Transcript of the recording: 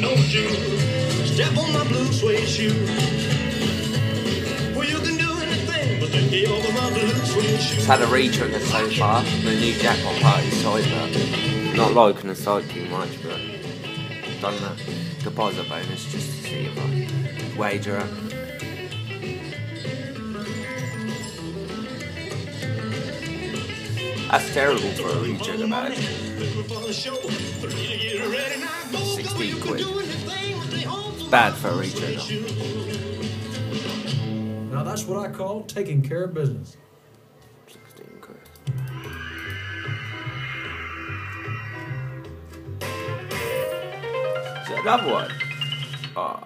don't you step on my blue suede shoe. Well, you can do anything but take me over my blue suede shoe. It's had a retrigger so far, the new jackpot party side, but not liking the side too much, but done that deposit bonus just to see if I wager it. That's terrible for a retrigger badge. 16 quid. It's bad for a retrigger. Now that's what I call taking care of business. 16 quid. Is it another one? Oh.